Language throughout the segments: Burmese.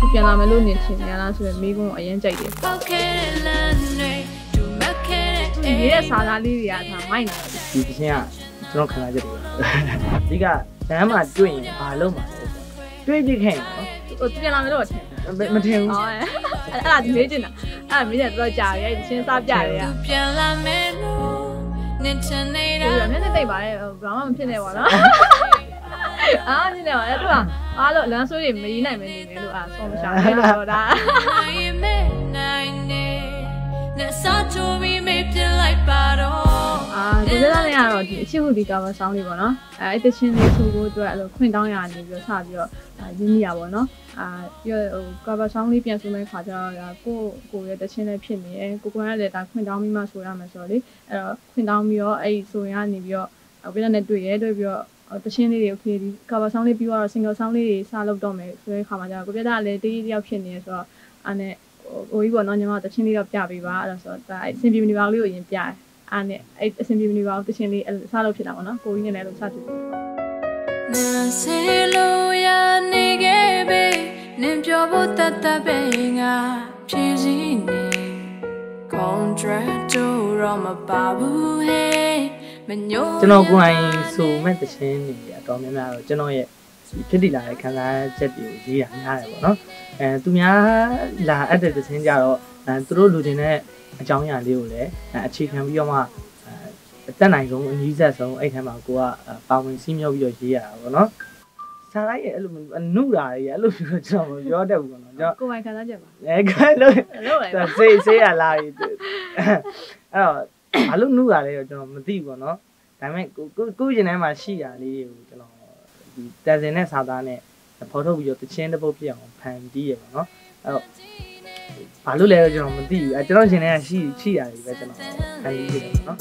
သူပြန်လာမယ်လို့နေချင်ရလားဆိုရင်မိကုန်းကိုအရင်ကြိုက်တယ်ပေါက်ခဲ့တဲ့လမ်းတွေသူမက်ခဲ့တဲ့သူအိမ်ရေးတဲ့စာသားလေးတွေကဒါမိုက်နေတယ်ဒီသချင်းကကျွန်တော်ခံစားချက်တွေပါအဓိကလမ်းမှာတွေ့ရင်ဘာလုပ်မှာလဲတွေ့ပြခဲ့ရင်နော်ဟိုသူပြန်လာမယ်လို့ထင်တယ်မထင်ဘူးဟောအဲ့အဲ့ဒါဒီလေးကျင်တာအဲ့ဒါမင်းလည်းတော့ကြာရဲဒီချင်းစားပြရဲရပြန်လာမယ်လို့နေချင်နေတာဒီလိုမျက်နှာတိတ်ပါလေဘာမှမဖြစ်နေပါတော့အာနေနေပါလေသူက အားလို့လမ်းဆွေးတွေမရီးနိုင်မနေနဲ့လို့အာဆုံးမရှာဘူးလို့ဒါနိုင်မယ်နိုင်နေနဲ့စားချိုးပြီးမေးပြလိုက်ပါတော့အာဒီစက်နဲ့ကတော့ဒီအချစ်ဟူဒီကာဗာဆောင်းလေးပေါ့နော်အဲအဲ့တချင်းလေးဆိုဖို့အတွက်အဲ့လိုခွင့်တောင်းရနေပြီးတော့စပြီးတော့အာရင်းနှီးရပါပေါ့နော်အာပြီးတော့ဟိုကာဗာဆောင်းလေးပြန်ဆိုမဲ့ခါကျတော့ဒါကိုကိုရဲ့တချင်းလေးဖြစ်နေတယ်ကိုကိုရလည်းဒါခွင့်တောင်းပြီးမှဆိုရမယ်ဆိုတော့လေအဲ့တော့ခွင့်တောင်းပြီးတော့အဲ့ဒီဆိုရင်ကနေပြီးတော့ဘယ်နဲ့တွေ့ရဲတွေ့ပြီးတော့ တချင်းလေးတွေ okay ဒီ cover song လေးပြီးတော့ single song လေးတွေစလုပ်တော့မယ်ဆိုတဲ့ခါမှာကျတော့ကိုပြတာလည်းတေးတယောက်ဖြစ်နေဆိုတော့အဲ့နဲ့ဟိုကြီးပေါ့နော်ညီမတချင်းလေးတော့ပြပေးပါအဲ့ဒါဆိုတော့ဒါအဆင်ပြေနေပါလေးကိုရင်ပြတယ်အဲ့နဲ့အဲ့အဆင်ပြေနေပါတချင်းလေးစလုပ်ဖြစ်တာပေါ့နော်ကိုကြီးနဲ့လည်းလို့စဖြစ်တယ်နာစေလို့ရနေခဲ့ပဲနင်ပြောဖို့တတ်တတ်ပဲငါဖြည့်စည်းနေ contract တို့တော့မပါဘူး hey မညို့ ကျွန်တော်ကိုယ်တိုင်ဆိုမဲ့သချင်းတွေအတော်များများတော့ကျွန်တော်ရဲ့ဖြစ်တည်လာတဲ့ခံစားချက်တွေကိုရေးရများတယ်ပေါ့နော်အဲသူများလာအပ်တဲ့သချင်းကြတော့အဲသူတို့လူချင်းတဲ့အကြောင်းအရာလေးကိုလည်းအခြေခံပြီးတော့မှအတက်နိုင်ဆုံးအနည်းဆက်ဆုံးအဲ့ထဲမှာကိုကပါဝင်စီးမြောက်ပြီးတော့ရေးရတာပေါ့နော်ဆာလိုက်ရဲ့အဲ့လိုအနုရာတွေအဲ့လိုမျိုးကျွန်တော်မပြောတတ်ဘူးပေါ့နော်ကျွန်တော်ကိုယ်ပိုင်ခံစားချက်ပါအဲခဲလို့လို့လေဒါစေးစေးရလာပြီအဲ့တော့ ဘာလို့နှုတ်ရလဲတော့ကျွန်တော်မသိဘူးပေါ့နော်ဒါပေမဲ့ကိုကိုကိုရင်ထဲမှာရှိတာလေးတွေကိုကျွန်တော်ဒီတန်စင်နဲ့စာသားနဲ့ဖော်ထုတ်ပြီးတော့တချင်းတစ်ပုတ်ပြအောင်ဖန်တီးရပေါ့နော်အဲ့တော့ဘာလို့လဲတော့ကျွန်တော်မသိဘူးအဲကျွန်တော်ရှင်ထဲကရှိရှိတာတွေပဲကျွန်တော်ဖန်တီးရတယ်ပေါ့နော်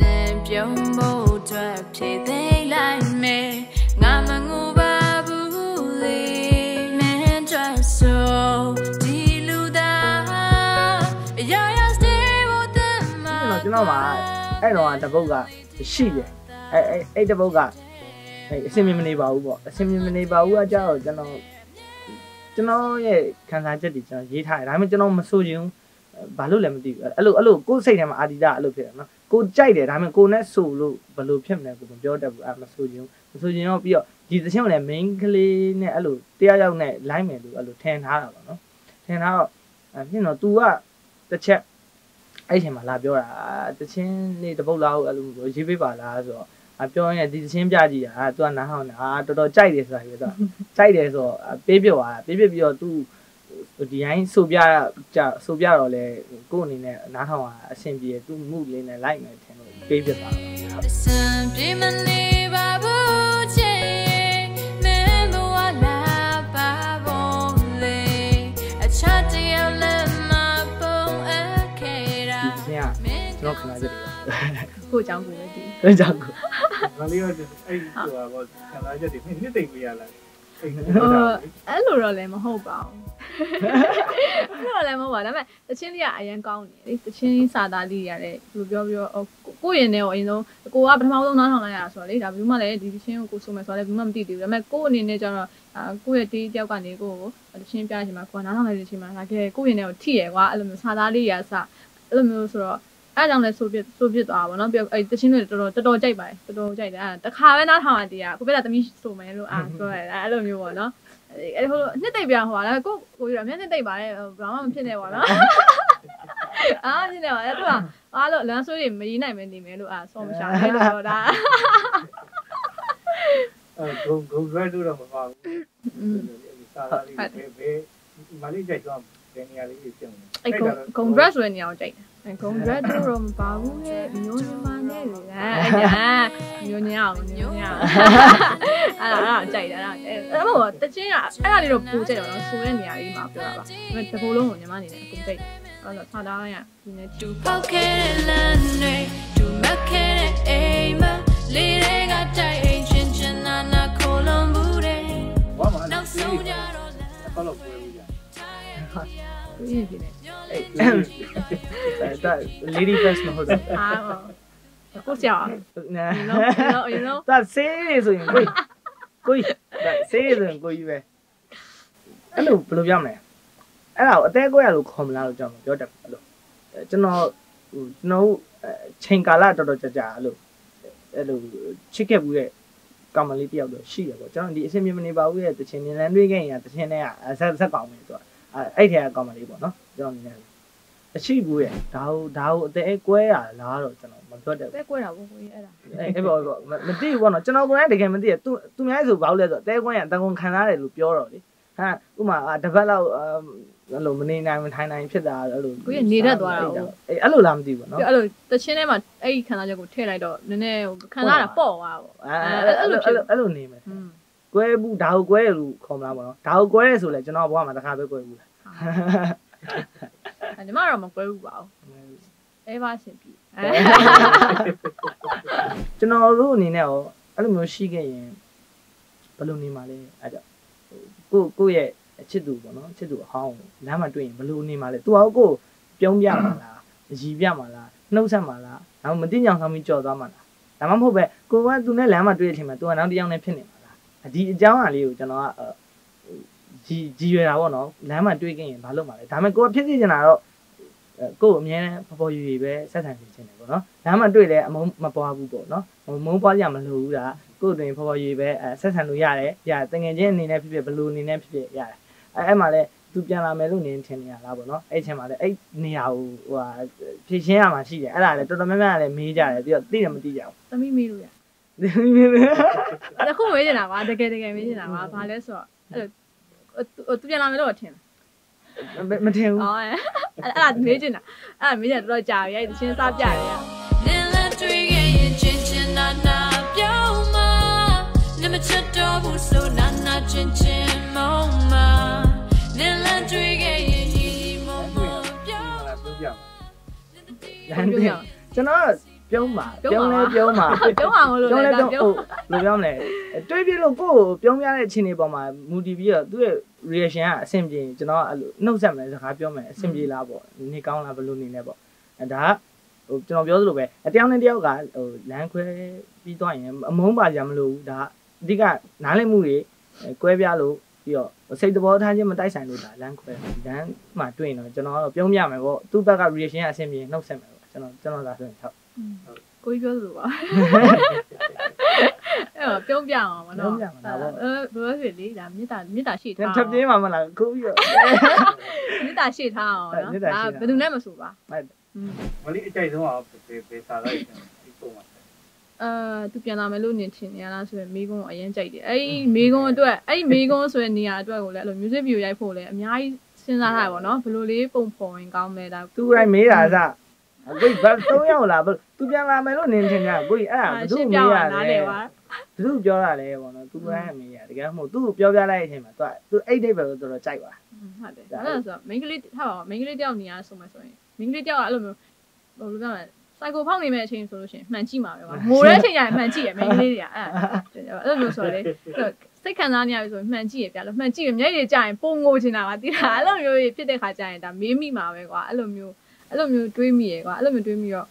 နင်ပြုံးဖို့အတွက်ဖြည့်သိမ်းလိုက်မယ်ငါမငူပါ ကျွန်တော်ကျွန်တော်မှာအဲ့တော့တပုတ်ကရှိတယ်အဲ့အဲ့အဲ့တပုတ်ကအဲ့အစင်မြင်မနေပါဘူးပေါ့အစင်မြင်မနေပါဘူးအကြတော့ကျွန်တော်ကျွန်တော်ရဲ့ခံစားချက်တွေကျွန်တော်ရေးထားတယ်ဒါပေမဲ့ကျွန်တော်မဆိုချင်ဘူးဘာလို့လဲမသိဘူးအဲ့လိုအဲ့လိုကိုယ်စိတ်ထဲမှာအာဒီတာအဲ့လိုဖြစ်တယ်နော်ကိုကြိုက်တယ်ဒါပေမဲ့ကိုနဲ့ဆိုလို့ဘယ်လိုဖြစ်မလဲကိုမပြောတတ်ဘူးအဲ့မဆိုချင်ဘူးမဆိုချင်တော့ပြီးတော့ဒီသချင်းကိုလည်း main ကလေးနဲ့အဲ့လိုတရားရောက်နဲ့ line မယ်လို့အဲ့လိုထင်ထားတာပေါ့နော်ထင်ထားတော့အဲ့ဖြစ်တော့ तू ကတစ်ချက် အဲ့ချိန်မှာလာပြောတာတချင်းလေးတစ်ပုတ်လောက်အဲ့လိုမျိုးရေးပေးပါလားဆိုတော့အပြောရင်ဒီတချင်းပြကြည့်တာသူကနားဟောင်းတာတော်တော်ကြိုက်တယ်ဆိုတာပြောတော့ကြိုက်တယ်ဆိုတော့ပေးပြသွားတာပေးပြပြီးတော့ तू ဒီတိုင်းဆိုပြကြဆိုပြတော့လေကို့အနေနဲ့နားထောင်တာအဆင်ပြေတယ် तू မှုလေးနဲ့လိုက်မယ်ထင်လို့ပေးပြသွားတာ ကျွန်တော်ခံစားချက်တွေပါကိုအကြောင်းကိုလည်းဒီအဲကြောင့်ကိုဘာလို့အဲ့ဒီအဲ့ဒီဆိုတာပေါ့ခံစားချက်တွေနှစ်သိမ့်ပေးရလားအဲ့ဒါဟိုအဲ့လိုတော့လည်းမဟုတ်ပါဘူးအဲ့လိုလည်းမဟုတ်ပါဒါပေမဲ့တချင်းလေးကအရင်ကောင်းနေလေတချင်းစာသားလေးရတယ်ဘယ်လိုပြောပြောကိုရင်နဲ့အရင်ဆုံးကိုကပထမဆုံးနားထောင်လိုက်ရတာဆိုတော့လေဒါဘယ်သူမှလည်းဒီတချင်းကိုကိုဆိုမယ်ဆိုတော့လည်းဘယ်မှမသိသေးဘူးဒါပေမဲ့ကိုအနေနဲ့ကျတော့အာကိုရဲ့တေးတယောက်ကနေကိုကိုတချင်းပြချင်မှာကိုကနားထောင်လိုက်တဲ့အချိန်မှာငါကဲကိုရင်နဲ့ကိုထိရကွာအဲ့လိုမျိုးစာသားလေးရစအဲ့လိုမျိုးဆိုတော့ အဲ့ကြောင့်လဲဆိုပြဆိုပြသွားတာပေါ့နော်ပြီးတော့အဲ့တချင်းတွေတော်တော်တော်တော်ကြိုက်ပါတယ်တော်တော်ကြိုက်တယ်အဲ့တခါပဲနားထောင်ရတည်းอ่ะကိုပြတာသမီးဆိုမယ်လို့အာပြောရတာအဲ့လိုမျိုးပေါ့နော်အဲ့ဟိုနှစ်သိပ်ပြဟိုလာကိုကိုရအမြဲနှစ်သိပ်ပါတယ်ဘာမှမဖြစ်နေပါတော့အာဖြစ်နေပါအဲ့တော့အားလို့လမ်းဆိုးတွေမရီးနိုင်မနေမယ်လို့အာဆောမရှာတယ်လို့ပြောတာအဲ့ဂုံဂုံရဲတို့တော့မပါဘူးစာသားလေးပဲပဲမလေးကြိုက်သွားတယ်နေရာလေးကြီးပြောင်းတယ်အဲ့ဂုံဂုံ dress ဆိုတဲ့နေရာကိုကြိုက်တယ် အဲ့ကုံ dress တော့မပါဘူးလေမျိုးညမနဲ့လေအဲ့ညာမျိုးညအောင်မျိုးညအောင်အဲ့ဒါအဲ့ဒါကြိုက်တယ်အဲ့ဒါအဲ့ဒါတချင်းကအဲ့ဒါလေးတော့ပူကြိုက်တယ်နော်ဆိုတဲ့နေရာလေးမှာပြောတာပါဒါပေမဲ့တစ်ခုလုံးကိုညီမအနေနဲ့အကုန်ကြိုက်တယ်အဲ့တော့ထားသားရဒီနေ့ကျူပေါက်ခဲ့တဲ့လမ်းတွေသူမက်ခဲ့တဲ့အိမ်မလေးတွေကတိုက်အိမ်ချင်းချင်းနာနာခိုးလုံးမှုတဲ့ဘာမှနောက်ဆုံးကြတော့လဘာလို့ပွဲဘူး ကြာသူရင်ဖြစ်နေအဲ့ဒါ lady first မဟုတ်တော့အာကိုကြောက်နာ you know you know ဒါဆေးနေဆိုရင်ကိုကိုဒါဆေးနေဆိုရင်ကိုကြီးပဲအဲ့လိုဘယ်လိုပြောမလဲအဲ့ဒါကိုအသေးကွဲရလို့ခေါ်မလားလို့ကျွန်တော်ပြောတတ်တယ်အဲ့လိုအဲကျွန်တော်ဟိုကျွန်တော်တို့အဲချိန်ကာလတော်တော်ကြာကြာအဲ့လိုအဲ့လိုချစ်ခဲ့ဘူးတဲ့ကောင်မလေးတယောက်တော့ရှိတယ်ပေါ့ကျွန်တော်ဒီအစင်မြင်မနေပါဘူးရဲ့တချင်နေလန်းတွေးခဲ့ရင်တချင်နဲ့ကဆက်ဆက်ကောင်းမယ်ဆိုတော့ အဲ့အဲ့ထဲကကောင်မလေးပေါ့နော်ကျွန်တော်အနေနဲ့အရှိဘူးရဲ့ဒါဟိုဒါဟိုအသေးကွဲရလားတော့ကျွန်တော်မပြောတတ်ဘူးပဲကွဲတာပေါ့ကိုကြီးအဲ့ဒါအဲ့အဲ့ပေါ့ပေါ့မမသိဘူးပေါ့နော်ကျွန်တော်ကိုယ်တိုင်တကယ်မသိရသူသူများဆိုဘာလို့လဲဆိုတော့တဲကွန်းရတန်ကုန်ခံစားတယ်လို့ပြောတော့လေဟာဥမာအာတစ်ပတ်လောက်အဲ့လိုမနေနိုင်မထိုင်နိုင်ဖြစ်တာအဲ့လိုကိုကြီးကနေတတ်သွားတာဟုတ်အေးအဲ့လိုလားမသိဘူးနော်ပြီးအဲ့လိုတချင်းထဲမှာအဲ့ဒီခန္ဓာချက်ကိုထည့်လိုက်တော့နည်းနည်းဟိုခန္ဓာတာပေါ့သွားပေါ့အဲ့အဲ့လိုအဲ့လိုအဲ့လိုနေမယ်อืม ကွဲဘူးဒါကိုကွဲရလို့ခေါ်မလားပေါ့နော်ဒါကိုကွဲရဆိုလဲကျွန်တော်ဘဝမှာတစ်ခါပဲကွဲဘူးလားအဲ့ဒီမှာတော့မကွဲဘူးပါဘူးအဲပါရှင်ပြီအဲကျွန်တော်တို့အနေနဲ့ရောအဲ့လိုမျိုးရှိခဲ့ရင်ဘယ်လိုနေမှာလဲအဲ့ကြောင့်ကိုကိုရဲ့အချစ်သူပေါ့နော်အချစ်သူအဟောင်းလမ်းမှာတွေ့ရင်ဘယ်လိုနေမှာလဲသူကကိုပြုံးပြမှာလားရည်ပြမှာလားနှုတ်ဆက်မှာလားနောက်မတင်ကြောင်ဆောင်ပြီးကြော်သွားမှာလားဒါမှမဟုတ်ပဲကိုကသူနဲ့လမ်းမှာတွေ့တဲ့အချိန်မှာသူကနောက်တစ်ယောက်နဲ့ဖြစ်နေမှာလား ဒီအကြောင်းအရာလေးကိုကျွန်တော်ကကြီးကြီးရွယ်တာပေါ့နော်လမ်းမှာတွေ့ခင်ရင်ဘာလုပ်မှာလဲဒါပေမဲ့ကိုကဖြစ်စီချင်တာတော့ကိုကိုအမြဲတမ်းပေါ်ပေါ်ရွရွပဲဆက်ဆံနေချင်တယ်ပေါ့နော်လမ်းမှာတွေ့လဲအမုန်းမပွားဘူးပေါ့နော်မုန်းပွားကြမလို့ဘူးလားကို့တွင်ပေါ်ပေါ်ရွရွပဲဆက်ဆံလို့ရတယ်ရတငယ်ချင်းအနေနဲ့ဖြစ်ဖြစ်ဘလူအနေနဲ့ဖြစ်ဖြစ်ရတယ်အဲအဲ့မှာလဲသူပြန်လာမယ်လို့နေထင်နေရလားပေါ့နော်အဲ့ချိန်မှာလဲအဲ့နေရာကိုဟိုဟာဖြည့်ရှင်းရမှာရှိတယ်အဲ့ဒါလဲတော်တော်များများလဲမေးကြတယ်ပြီးတော့သိတယ်မသိကြဘူးသမီးမေးလို့ရ တခုမေးနေတာပါတကယ်တကယ်မေးနေတာပါဘာလဲဆိုတော့အဲ့လိုသူပြန်လာမယ်လို့ထင်မထင်ဘူးဟောအဲ့အဲ့ဒါမေးချင်တာအဲ့ဒါမေးချင်တော်တော်ကြာပြီအဲ့ဒီချင်းစားပြရတယ်နင်လက်တွေ့ရဲ့ရင်ချင်းချင်းနာနာပြောင်းမနမချတ်တော့ဘူးဆိုနာနာချင်းချင်းမုံမနင်လက်တွေ့ရဲ့ရင်ရီရီမုံမပြောင်းလာပြောပြပါရန်တင်ကျွန်တော် ပြုံးပါပြုံးလဲပြုံးပါပြုံးအောင်လို့ပြုံးလဲလဲဒါပြုံးပြုံးဟုတ်လိုပြောမလဲတွေးပြလို့ကိုယ်ပြုံးပြတဲ့အချိန်တွေပေါ်မှာမူတည်ပြီးတော့သူ့ရဲ့ reaction ကအဆင်ပြေကျွန်တော်အဲ့လိုနှုတ်ဆက်မယ်စကားပြောမယ်အဆင်ပြေလားပေါ့နေကောင်းလားဘယ်လိုနေလဲပေါ့အဲဒါဟိုကျွန်တော်ပြောသလိုပဲအတယောက်နဲ့တယောက်ကဟိုလမ်းခွဲပြီးသွားရင်အမုန်းပါကြမလို့ဘူးဒါအဓိကနားလည်မှုတွေကွဲပြားလို့ပြီးတော့စိတ်သဘောထားခြင်းမတိုက်ဆိုင်လို့ဒါလမ်းခွဲလမ်းမှာတွေ့ရင်တော့ကျွန်တော်ကတော့ပြုံးပြမယ်ပေါ့သူ့ဘက်က reaction ကအဆင်ပြေနှုတ်ဆက်မယ်ပေါ့ကျွန်တော်ကျွန်တော်သာဆိုရင်ဟုတ် ကိုကြီးပြောသလိုပါအဲ့တော့ပြုံးပြအောင်ပါနော်အဲဘယ်လိုဖြစ်လေဒါမေတ္တာမေတ္တာရှိထားထပ်ပြေးမှာမလားခုပြီးတော့မေတ္တာရှိထားအောင်နော်ဒါဘယ်သူနဲ့မဆိုပါဟုတ်မလေးအကြိုက်ဆုံးအောင်ပေပေစာလိုက်တယ်ဒီပုံမှာအာသူပြန်လာမယ်လို့နေချင်နေရလားဆိုရင်မိကုန်းကိုအရင်ကြိုက်တယ်အဲ့ဒီမိကုန်းအတွက်အဲ့ဒီမိကုန်းဆိုတဲ့နေရာအတွက်ကိုလည်းအဲ့လို music video ရိုက်ဖို့လည်းအများကြီးစဉ်းစားထားရပါတော့ဘယ်လိုလေးပုံဖော်ရင်ကောင်းမလဲဒါသူတိုင်းမေးတာစ ကိုကြီးဘာ၃ယောက်လားဘယ်သူပြန်လာမယ်လို့နင်းထင်ကြကိုကြီးအဲ့ဒါဘယ်သူမေးရလဲလဲဘယ်သူပြောတာလဲပေါ့နော်သူတိုင်းမေးရတကယ်မဟုတ်သူ့ကိုပြောပြလိုက်တဲ့အချိန်မှာသူကသူအိတ်ဒိတ်ပဲလို့တော်တော်ကြိုက်ပါဟုတ်တယ်အဲ့ဒါဆိုမိန်းကလေးထားပါမိန်းကလေးတယောက်နေရဆိုမှဆိုရင်မိန်းကလေးတယောက်ကအဲ့လိုမျိုးဘယ်လိုပြောမလဲစိုက်ကိုဖောက်နေမဲ့အချိန်ဆိုလို့ရှိရင်မှန်ကြည့်မှာပဲကွာငိုတဲ့အချိန်ကျရင်မှန်ကြည့်ရမိန်းကလေးတွေကအဲ့အဲ့လိုမျိုးဆိုတော့လေစိတ်ခံစားနေရပြီဆိုရင်မှန်ကြည့်ရပြလို့မှန်ကြည့်ရမျက်ရည်ကျရင်ပုံငိုချင်တာပါတိတာအဲ့လိုမျိုးဖြစ်တဲ့ခါကျရင်ဒါမေးမိမှာပဲကွာအဲ့လိုမျိုး အဲ့လိုမျိုးတွေးမိရကွာအဲ့လိုမျိုးတွေးမိတော့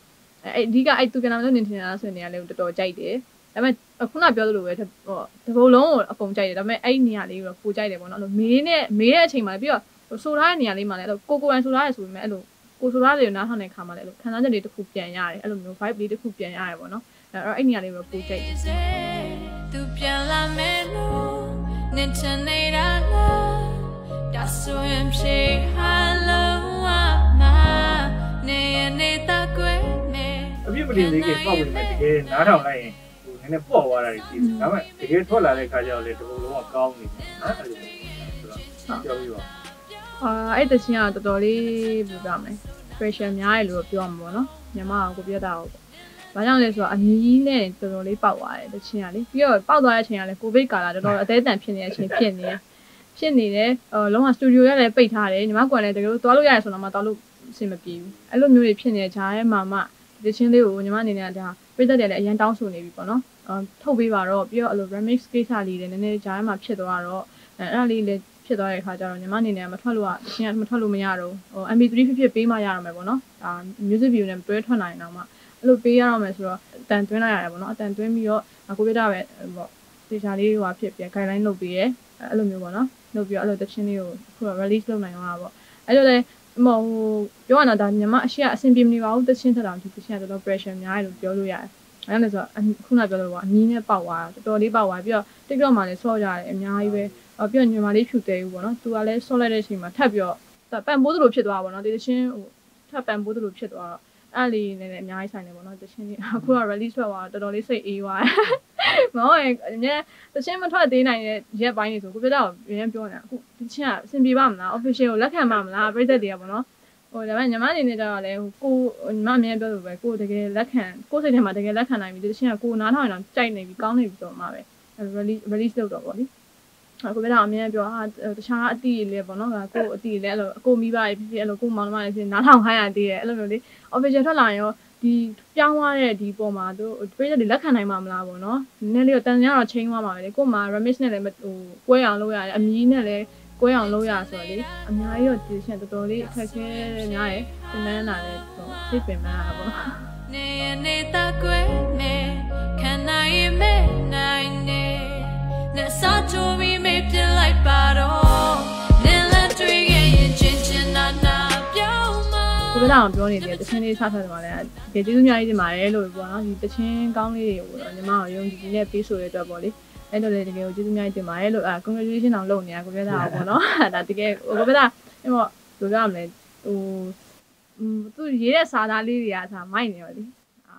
အဲ့အဓိကအဲ့သူပြန်လာလို့နေထင်တာဆိုရင်နေရာလေးကိုတော်တော်ကြိုက်တယ်ဒါပေမဲ့ခုနပြောသလိုပဲဟိုတဘုံလုံးကိုအကုန်ကြိုက်တယ်ဒါပေမဲ့အဲ့နေရာလေးကိုတော့ပိုကြိုက်တယ်ပေါ့နော်အဲ့လိုမေးနဲ့မေးတဲ့အချိန်မှာပြီးတော့ဟိုဆိုထားတဲ့နေရာလေးမှာလည်းအဲ့လိုကိုကိုတိုင်းဆိုထားရဆိုပေမဲ့အဲ့လိုကိုဆိုထားတယ်နားထောင်တဲ့ခါမှာလည်းအဲ့လိုခံစားချက်တွေတစ်ခုပြန်ရတယ်အဲ့လိုမျိုး vibe လေးတစ်ခုပြန်ရတယ်ပေါ့နော်အဲ့တော့အဲ့နေရာလေးကိုပိုကြိုက်တယ်သူပြန်လာမယ်လို့နင်ချင်နေတာလားဒါဆိုရင်ဖြေဟာ ပြစ်မတင်သေးခင်ပေါက်ဝင်မယ်တကယ်နားထောင်လိုက်ရင်ဟိုနည်းနည်းပေါ့သွားတာရှိတယ်ဒါပေမဲ့တကယ်ထွက်လာတဲ့ခါကျတော့လေတပုံလုံးကကောင်းနေတယ်နော်အဲ့လိုဆိုတော့ပြောပြီးပါအာအဲ့တချင်းကတော်တော်လေးဘယ်လိုပြောမလဲ pressure များတယ်လို့ပြောမှာပေါ့နော်ညီမကကိုပြောတာဟုတ်ဘာကြောင့်လဲဆိုတော့အမီးနဲ့တော်တော်လေးပေါက်သွားတယ်တချင်းကလေပြီးတော့ပေါက်သွားတဲ့အချိန်ကလည်းကိုဗစ်ကာလာတော်တော်အသေးအတန်ဖြစ်နေတဲ့အချိန်ဖြစ်နေတယ်ဖြစ်နေတယ်အော်လုံးဝစတူဒီယိုရလည်းပိတ်ထားတယ်ညီမကွန်လည်းတကယ်လို့သွားလို့ရတယ်ဆိုတော့မှသွားလို့အဆင်မပြေဘူးအဲ့လိုမျိုးတွေဖြစ်နေတဲ့ဂျားရဲ့မာမ တချင်းလေးကိုညီမအနေနဲ့ဒါပြည့်သက်တယ်လည်းအရင်တောင်းဆိုနေပြီပေါ့နော်အော်ထုတ်ပေးပါတော့ပြီးတော့အဲ့လို remix ကိစ္စလေးတွေနည်းနည်းဂျားရဲ့မှာဖြစ်သွားတော့အဲ့အဲ့လေးလည်းဖြစ်သွားတဲ့အခါကျတော့ညီမအနေနဲ့မထွက်လို့ကတချင်းကမထွက်လို့မရတော့ဟို MP3 ဖြစ်ဖြစ်ပေးမှရတော့မယ်ပေါ့နော်ဒါ music video နဲ့တွဲထွက်နိုင်တော့မှအဲ့လိုပေးရတော့မယ်ဆိုတော့အတန်သွင်းလိုက်ရတယ်ပေါ့နော်အတန်သွင်းပြီးတော့ကိုပြတာပဲပေါ့တေချာလေးဟိုဖြစ်ပြန် guideline လုပ်ပေးရဲအဲ့လိုမျိုးပေါ့နော်လုပ်ပြီးတော့အဲ့လိုတချင်းလေးကိုအခုတော့ release လုပ်နိုင်အောင်ပါပေါ့အဲ့လိုလေ မဟုတ်ပြောရတော့ဒါညီမအရှိကအဆင်ပြေမနေပါဘူးတချင်းထက်တောင်ဒီတချင်းကတော်တော် pressure များတယ်လို့ပြောလို့ရတယ်အဲ့ဒါလည်းဆိုတော့ခုနပြောလို့ပေါ့အမီးနဲ့ပေါက်သွားတာတော်တော်လေးပေါက်သွားပြီးတော့ TikTok မှာလည်းဆော့ကြတယ်အများကြီးပဲအော်ပြီးတော့ညီမလေးဖြူသေးဘူးပေါ့နော်သူကလည်းဆော့လိုက်တဲ့အချိန်မှာထပ်ပြီးတော့ပန်ပိုးသလိုဖြစ်သွားတာပေါ့နော်ဒီတချင်းဟိုထပ်ပန်ပိုးသလိုဖြစ်သွားတော့အဲ့လေးနဲ့လည်းအများကြီးဆိုင်တယ်ပေါ့နော်တချင်းလေးအခုက release ထွက်သွားတော့တော်တော်လေးစိတ်အေးသွားတယ် မဟုတ်ရင်အမြဲတချင်းမထွက်သေးနိုင်တဲ့ရက်ပိုင်းတွေဆိုကိုပြတော့ရင်းပြောနေတာအခုတချင်းကအဆင်ပြေပါမလား official ကိုလက်ခံပါမလားပြည်သက်တွေကပေါ့နော်ဟိုဒါပေမဲ့ညီမအနေနဲ့ကျတော့လေဟိုကိုညီမအမြဲပြောလို့ပဲကိုတကယ်လက်ခံကိုစိတ်ထဲမှာတကယ်လက်ခံနိုင်ပြီဒီတချင်းကကိုနားထောင်ရင်တော့ကြိုက်နေပြီကောင်းနေပြီဆိုတော့မှပဲ release release လုပ်တော့ပေါ့လေအခုပြတော့အမြဲပြောဟာတခြားအတီးလေးပေါ့နော်ကိုအတီးလေးအဲ့လိုအကိုမိဘဖြစ်ဖြစ်အဲ့လိုကိုမောင်နှမတွေဖြစ်နားထောင်ခိုင်းရသေးတယ်အဲ့လိုမျိုးလေ official ထွက်လာရင်ရော ဒီပြောင်းသွားတဲ့ဒီပုံမှာသူပြည်သက်တွေလက်ခံနိုင်မှာမလားပေါ့နော်နည်းနည်းလေးတော့တန်ကြတော့ချိန်သွားမှာပဲလေကို့မှာ remix နဲ့လည်းဟိုကွဲအောင်လုပ်ရတယ်အမီးနဲ့လည်းကွဲအောင်လုပ်ရဆိုတော့လေအများကြီးတော့ဒီရှင်တော်တော်လေးအခက်ခဲများရယ်သင်တန်းလာတဲ့ဟိုသိပင်မှန်းတာပေါ့နေနေတာ ကိုဗလာအောင်ပြောနေတယ်တချင်းလေးဆက်ဆက်တယ်မှာလည်းတကယ်ကျေးဇူးများကြီးတင်ပါတယ်လို့ပေါ့နော်ဒီတချင်းကောင်းလေးတွေကိုတော့ညီမတို့ယုံကြည်ကြည်နဲ့ပေးဆိုရတဲ့အတွက်ပေါ့လေအဲ့လိုလေတကယ်ကိုကျေးဇူးများကြီးတင်ပါတယ်လို့အာ congratulation တောင်လုပ်နေတာကိုပြတာပေါ့နော်ဒါတကယ်ကိုပြတာအဲ့ပေါ့ဘယ်လိုပြောရမလဲဟိုอืมသူရေးတဲ့စာသားလေးတွေကစာမိုက်နေပါလေအာ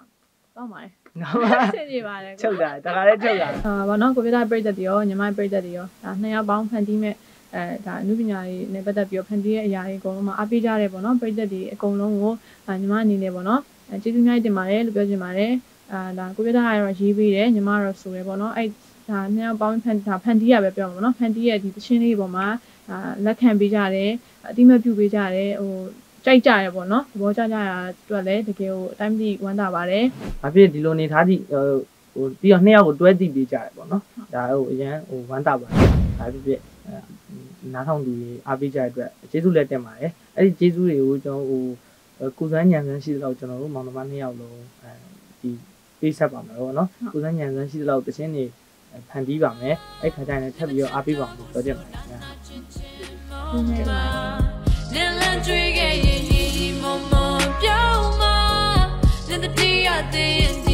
တော့ပါတယ်နော်ဆင်ပြေပါတယ်ချုပ်တာတခါလေးချုပ်တာအာဘာနော်ကိုပြတာပြိတ္တတွေရောညီမပြိတ္တတွေရောဒါနှစ်ယောက်ပေါင်းဖန်တီးမဲ့ အဲဒါအမှုပညာတွေနဲ့ပတ်သက်ပြီးတော့ဖန်တီးရဲ့အရာတွေအကုန်လုံးမှာအားပေးကြတယ်ပေါ့နော်ပြိတ္တတွေအကုန်လုံးကိုအာညီမအနေနဲ့ပေါ့နော်အဲကျေးဇူးများတင်ပါတယ်လို့ပြောချင်ပါတယ်အာဒါကိုပြတာကတော့ရေးပေးတယ်ညီမကတော့ဆိုရဲပေါ့နော်အဲ့ဒါနှစ်ယောက်ပေါင်းဖန်ဒါဖန်တီးရပဲပြောမှာပေါ့နော်ဖန်တီးရဲ့ဒီသချင်းလေးပေါ်မှာအာလက်ခံပေးကြတယ်အတိမတ်ပြုပေးကြတယ်ဟိုကြိုက်ကြရပေါ့နော်သဘောကျကြရအတွက်လည်းတကယ်ကိုအတိုင်းမသိဝမ်းသာပါတယ်။ဘာဖြစ်ဒီလိုနေထားသည့်ဟိုဟိုပြီးတော့နှစ်ယောက်ကိုတွဲတည်ပေးကြတယ်ပေါ့နော်။ဒါဟိုအရန်ဟိုဝမ်းသာပါတယ်။ဒါဖြစ်ဖြစ်အဲ နားထောင်သူတွေအားပေးကြတဲ့အတွက်ကျေးဇူးလည်းတင်ပါတယ်အဲ့ဒီကျေးဇူးတွေကိုကျွန်တော်ဟိုကုစမ်းညံစမ်းရှိသလောက်ကျွန်တော်တို့မောင်နှမနှစ်ယောက်လုံးအဲဒီပေးဆက်ပါမယ်ပေါ့နော်ကုစမ်းညံစမ်းရှိသလောက်တခြင်းတွေဖန်တီးပါမယ်အဲ့ခါကျရင်ထပ်ပြီးတော့အားပေးပါအောင်လို့ပြောချင်ပါတယ်ခင်ဗျာဟုတ်ကဲ့ပါလန်လန်တွေ့ခဲ့ရင်ဒီမမပြောင်းမှာလန်တဲ့တရားသိရင်